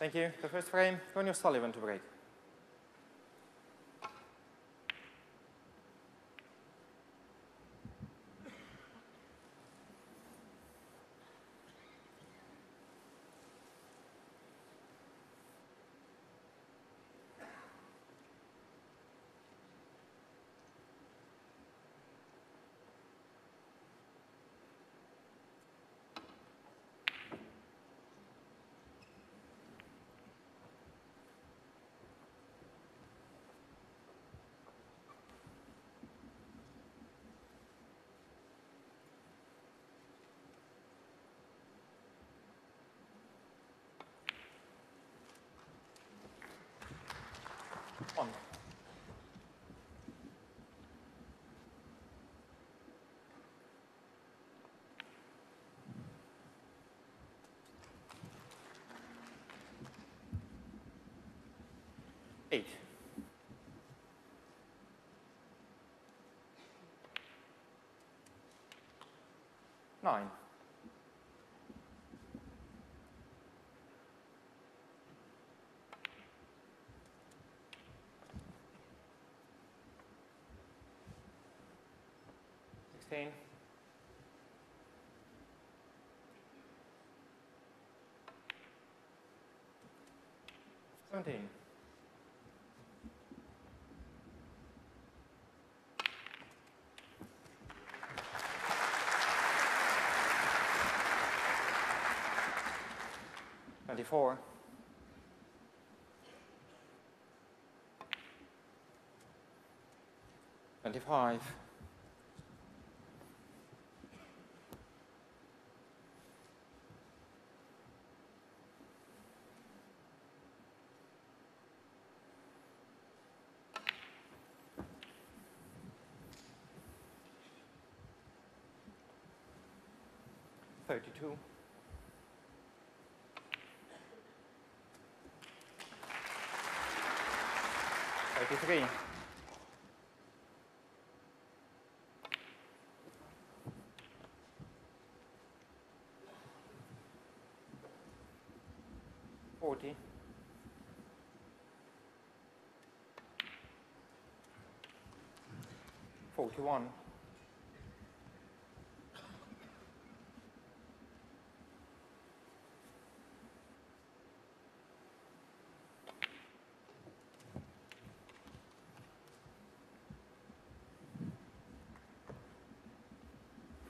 Thank you. The first frame, Ronnie O'Sullivan to break. 8. Nine. Sixteen. 17. Twenty-four. Twenty-five. Thirty-two. Thirty-three. Forty. Forty-one.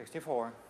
Fifty-six.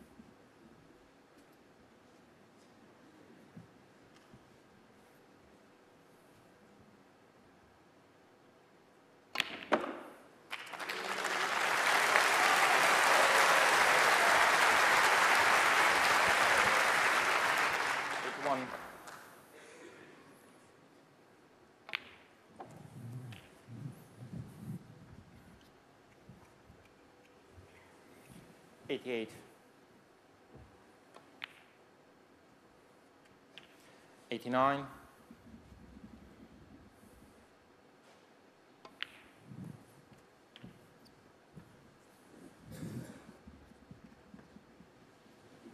indicate eighty nine.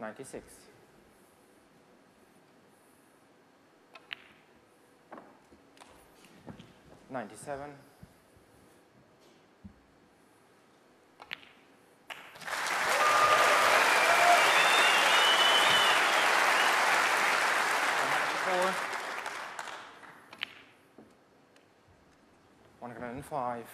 Ninety six. Ninety seven. Five.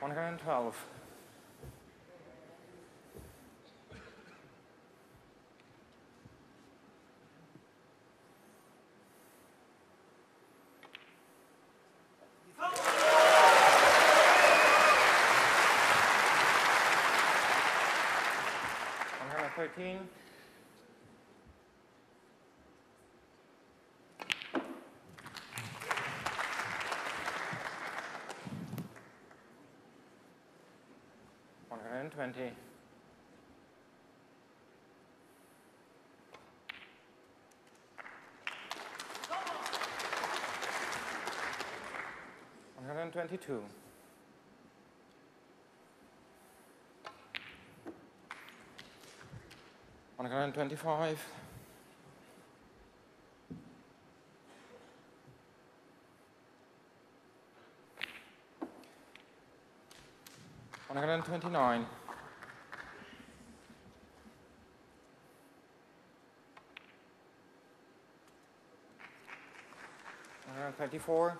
One hundred and twelve. One hundred and thirteen. One hundred and twenty. One hundred and twenty-two. One hundred and and twenty-nine. One hundred and thirty-four.